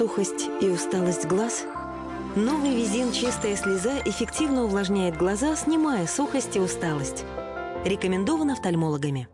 сухость и усталость глаз? Новый визин «Чистая слеза» эффективно увлажняет глаза, снимая сухость и усталость. Рекомендован офтальмологами.